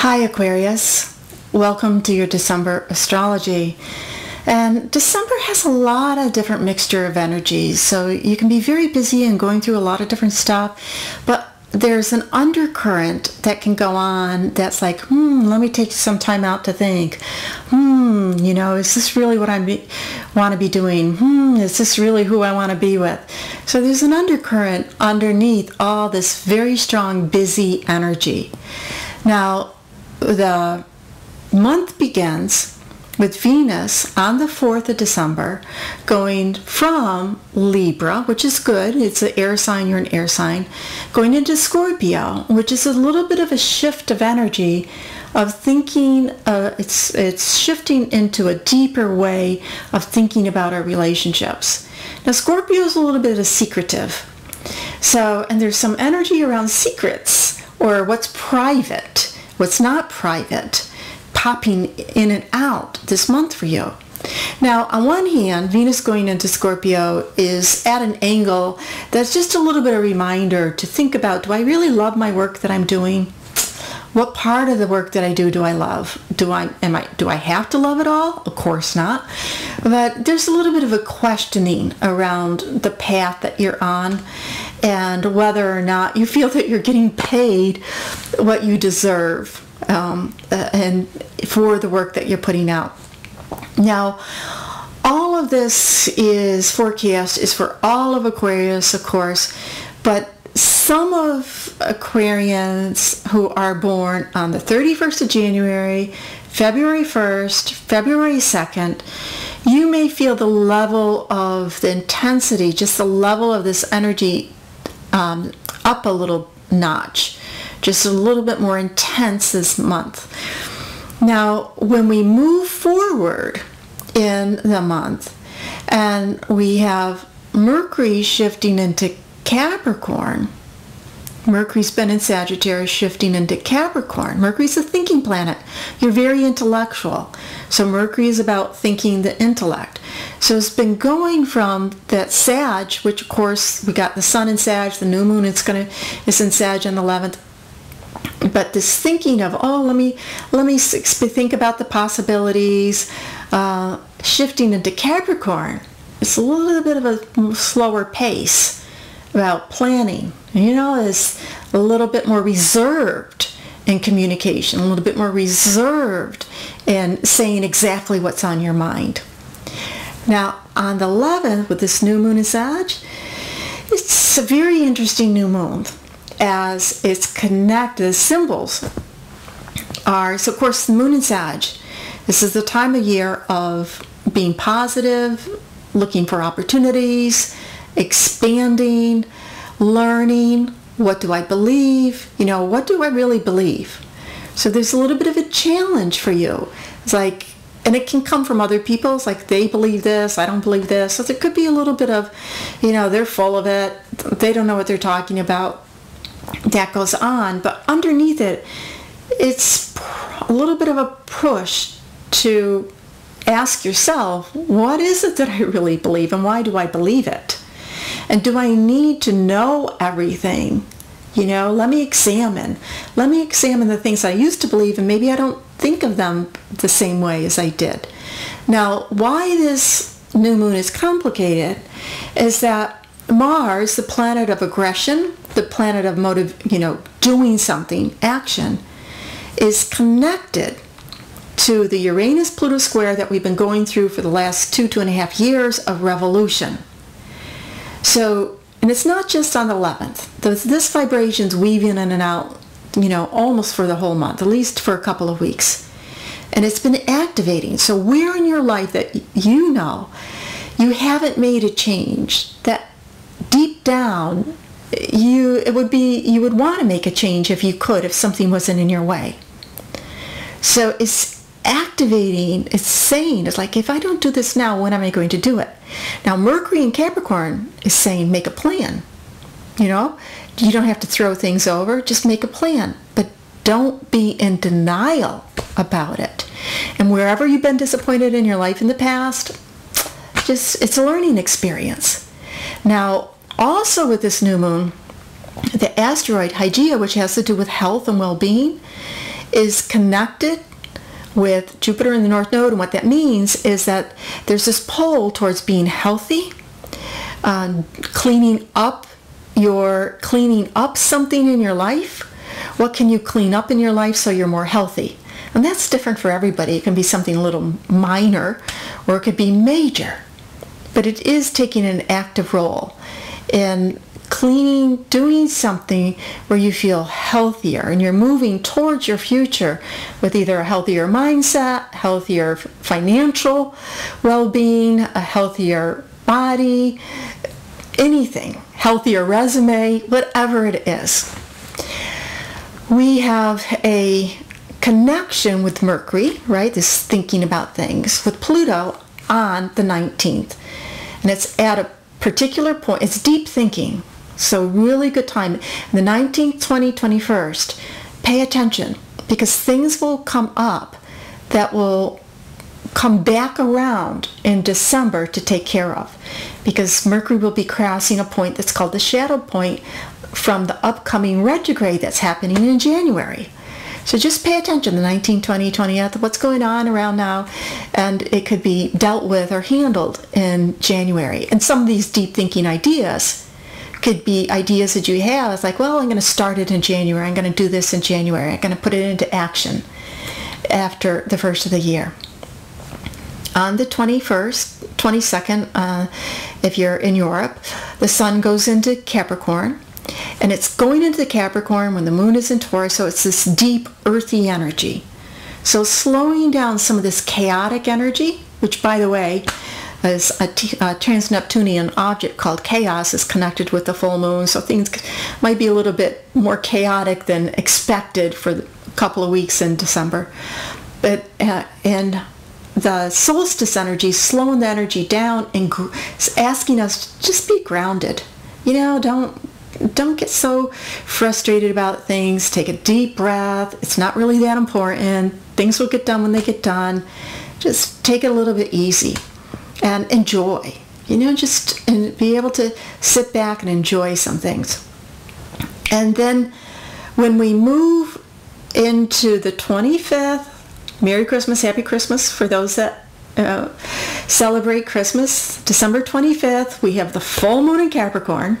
Hi Aquarius, welcome to your December astrology. And December has a lot of different mixture of energies, so you can be very busy and going through a lot of different stuff, but there's an undercurrent that can go on that's like, hmm, let me take some time out to think. Hmm, you know, is this really what I want to be doing? Hmm, is this really who I want to be with? So there's an undercurrent underneath all this very strong, busy energy. Now, the month begins with Venus on the 4th of December going from Libra, which is good, it's an air sign, you're an air sign, going into Scorpio, which is a little bit of a shift of energy of thinking, uh, it's, it's shifting into a deeper way of thinking about our relationships. Now Scorpio is a little bit of a secretive. So, and there's some energy around secrets or what's private, what's not private popping in and out this month for you. Now, on one hand, Venus going into Scorpio is at an angle that's just a little bit of a reminder to think about, do I really love my work that I'm doing? What part of the work that I do do I love? Do I am I do I have to love it all? Of course not. But there's a little bit of a questioning around the path that you're on and whether or not you feel that you're getting paid what you deserve um, uh, and for the work that you're putting out. Now, all of this is forecast is for all of Aquarius, of course, but some of Aquarians who are born on the 31st of January, February 1st, February 2nd, you may feel the level of the intensity, just the level of this energy um, up a little notch just a little bit more intense this month. Now, when we move forward in the month and we have Mercury shifting into Capricorn, Mercury's been in Sagittarius shifting into Capricorn. Mercury's a thinking planet. You're very intellectual. So Mercury is about thinking the intellect. So it's been going from that Sag, which of course we got the Sun in Sag, the new moon it's gonna is in Sag on the 11th, but this thinking of oh let me let me think about the possibilities uh, shifting into capricorn it's a little bit of a slower pace about planning you know is a little bit more reserved in communication a little bit more reserved in saying exactly what's on your mind now on the 11th with this new moon in Sag it's a very interesting new moon as it's connected, the symbols are, so of course, the moon in Sag. This is the time of year of being positive, looking for opportunities, expanding, learning. What do I believe? You know, what do I really believe? So there's a little bit of a challenge for you. It's like, and it can come from other people. It's like they believe this, I don't believe this. So there could be a little bit of, you know, they're full of it. They don't know what they're talking about that goes on, but underneath it, it's a little bit of a push to ask yourself, what is it that I really believe and why do I believe it? And do I need to know everything? You know, let me examine. Let me examine the things I used to believe and maybe I don't think of them the same way as I did. Now, why this new moon is complicated is that Mars, the planet of aggression, the planet of motive, you know, doing something, action, is connected to the Uranus-Pluto square that we've been going through for the last two, two and a half years of revolution. So, and it's not just on the 11th. This vibration's weaving in and out, you know, almost for the whole month, at least for a couple of weeks. And it's been activating. So where in your life that you know you haven't made a change, that deep down, you it would be you would want to make a change if you could if something wasn't in your way. So it's activating, it's saying, it's like if I don't do this now, when am I going to do it? Now Mercury in Capricorn is saying make a plan. You know, you don't have to throw things over, just make a plan. But don't be in denial about it. And wherever you've been disappointed in your life in the past, just it's a learning experience. Now, also with this new moon, the asteroid Hygiea, which has to do with health and well-being, is connected with Jupiter in the North Node. And what that means is that there's this pull towards being healthy, uh, cleaning up your cleaning up something in your life. What can you clean up in your life so you're more healthy? And that's different for everybody. It can be something a little minor or it could be major. But it is taking an active role in cleaning, doing something where you feel healthier and you're moving towards your future with either a healthier mindset, healthier financial well-being, a healthier body, anything, healthier resume, whatever it is. We have a connection with Mercury, right? This thinking about things with Pluto on the 19th. And it's at a particular point. It's deep thinking. So really good time. The 19th, 20th, 21st. Pay attention because things will come up that will come back around in December to take care of because Mercury will be crossing a point that's called the shadow point from the upcoming retrograde that's happening in January. So just pay attention, the 19, 20, 20th, uh, what's going on around now, and it could be dealt with or handled in January. And some of these deep thinking ideas could be ideas that you have. It's like, well, I'm going to start it in January. I'm going to do this in January. I'm going to put it into action after the first of the year. On the 21st, 22nd, uh, if you're in Europe, the sun goes into Capricorn. And it's going into the Capricorn when the moon is in Taurus, so it's this deep, earthy energy. So slowing down some of this chaotic energy, which by the way, is a, t- a trans-Neptunian object called chaos is connected with the full moon, so things might be a little bit more chaotic than expected for a couple of weeks in December. But uh, and the solstice energy, slowing the energy down and asking us just be grounded. You know, don't don't get so frustrated about things. Take a deep breath. It's not really that important. Things will get done when they get done. Just take it a little bit easy and enjoy. You know, just and be able to sit back and enjoy some things. And then when we move into the 25th, Merry Christmas, Happy Christmas for those that uh, celebrate Christmas. December 25th, we have the full moon in Capricorn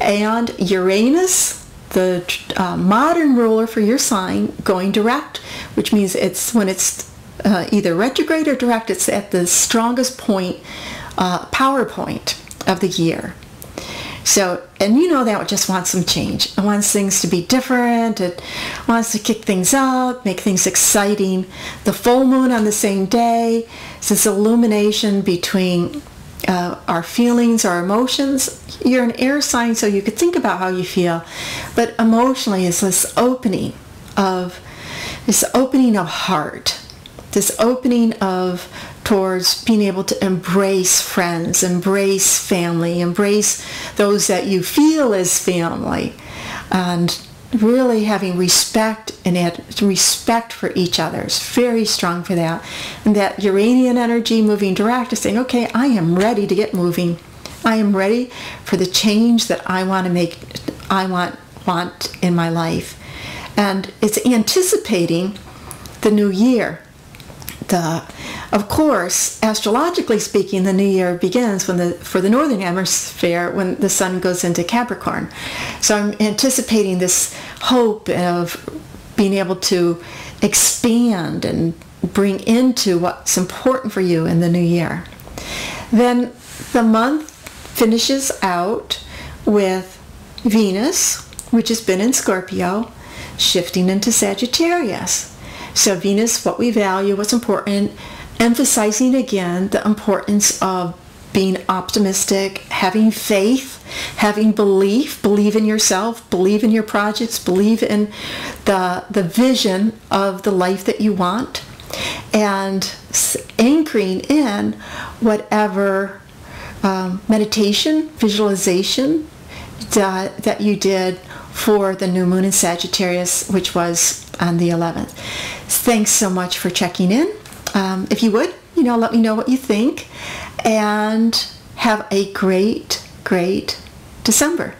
and Uranus, the uh, modern ruler for your sign, going direct, which means it's when it's uh, either retrograde or direct, it's at the strongest point, uh, power point of the year. So, and you know that just wants some change. It wants things to be different. It wants to kick things up, make things exciting. The full moon on the same day, this illumination between uh, our feelings, our emotions. You're an air sign, so you could think about how you feel. But emotionally, it's this opening of this opening of heart this opening of towards being able to embrace friends, embrace family, embrace those that you feel as family, and really having respect and respect for each other is very strong for that. And that Uranian energy moving direct is saying, okay, I am ready to get moving. I am ready for the change that I want to make, I want, want in my life. And it's anticipating the new year uh, of course, astrologically speaking, the new year begins when the for the northern hemisphere when the sun goes into Capricorn. So I'm anticipating this hope of being able to expand and bring into what's important for you in the new year. Then the month finishes out with Venus, which has been in Scorpio, shifting into Sagittarius. So Venus, what we value, what's important, emphasizing again the importance of being optimistic, having faith, having belief, believe in yourself, believe in your projects, believe in the, the vision of the life that you want, and anchoring in whatever um, meditation, visualization that, that you did for the new moon in Sagittarius, which was on the 11th. Thanks so much for checking in. Um, if you would, you know, let me know what you think and have a great, great December.